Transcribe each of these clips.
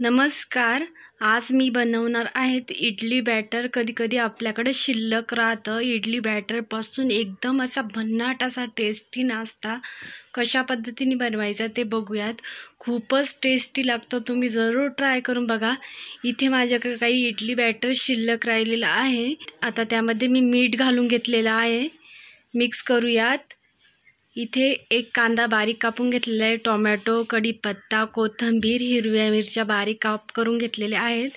नमस्कार. आज मी बनवणार आहेत इडली बॅटर. कधीकधी आपल्याकडे शिल्लक राहतं. इडली बॅटरपासून एकदम असा भन्नाट असा टेस्टी नाश्ता कशा पद्धतीने बनवायचा ते बघूयात. खूपच टेस्टी लागतो. तुम्ही जरूर ट्राय करून बघा. इथे माझ्याकडे काही इडली बॅटर शिल्लक राहिलेलं आहे. आता त्यामध्ये मी मीठ घालून घेतलेलं आहे. मिक्स करूयात. इथे एक कांदा बारीक कापून घेतलेला आहे. टोमॅटो कढीपत्ता कोथिंबीर हिरव्या मिरच्या बारीक काप करून घेतलेल्या आहेत.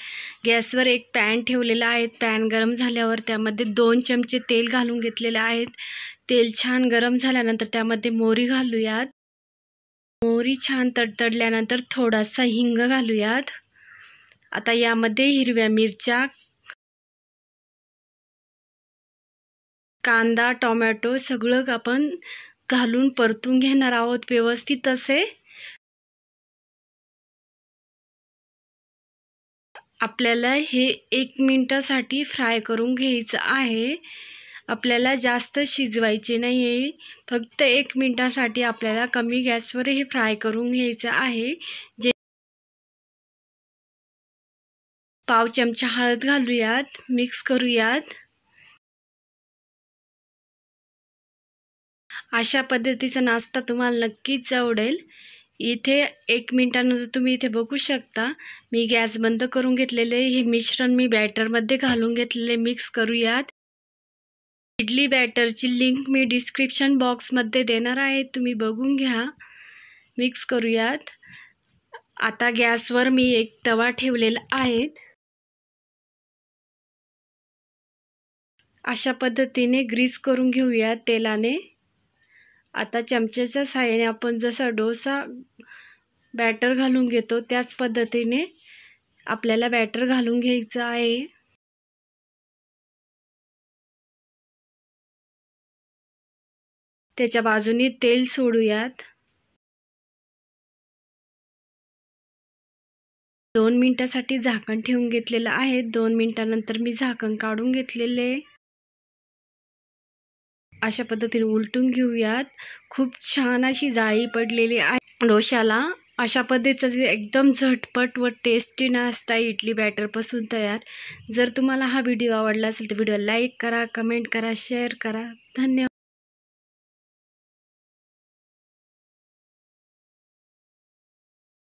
गॅसवर एक पॅन ठेवलेला आहे. पॅन गरम झाल्यावर त्यामध्ये दोन चमचे तेल घालून घेतलेले आहेत तेल छान गरम झाल्यानंतर त्यामध्ये मोरी घालूयात. मोरी छान तडतडल्यानंतर थोडासा हिंग घालूयात. आता यामध्ये हिरव्या मिरच्या कांदा टोमॅटो सगळं आपण घालून परतून घेणार आहोत व्यवस्थित असे. आपल्याला हे एक मिनटासाठी फ्राय करून घ्यायचं आहे. आपल्याला जास्त शिजवायचे नाही आहे फक्त एक मिनटासाठी आपल्याला कमी गॅसवर हे फ्राय करून घ्यायचं आहे. जे पाव चमचा हळद घालूयात मिक्स करूयात. अशा पद्धतीचा नाश्ता तुम्हाला नक्कीच आवडेल. इथे एक मिनटानंतर तुम्ही इथे बघू शकता. मी गॅस बंद करून घेतलेले हे मिश्रण मी बॅटरमध्ये घालून घेतलेले मिक्स करूयात. इडली बॅटरची लिंक मी डिस्क्रिप्शन बॉक्समध्ये देणार आहे. तुम्ही बघून घ्या. मिक्स करूयात. आता गॅसवर मी एक तवा ठेवलेला आहे. अशा पद्धतीने ग्रीस करून घेऊयात तेलाने. आता चमच्याच्या साहाय्याने आपण जसा डोसा बॅटर घालून घेतो त्याच पद्धतीने आपल्याला बॅटर घालून घ्यायचं आहे. त्याच्या बाजूने तेल सोडूयात. दोन मिनटासाठी झाकण ठेवून घेतलेलं आहे. दोन मिनटानंतर मी झाकण काढून घेतलेले. अशा पद्धतीने उलटून घेऊयात. खूप छान अशी जाळी पडलेली आहे डोशाला अशा पद्धतीचं एकदम झटपट व टेस्टी नाश्ता इडली बॅटरपासून तयार. जर तुम्हाला हा व्हिडिओ आवडला असेल तर व्हिडिओ लाईक करा कमेंट करा शेअर करा. धन्यवाद.